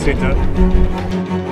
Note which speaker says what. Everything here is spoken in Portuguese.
Speaker 1: Center.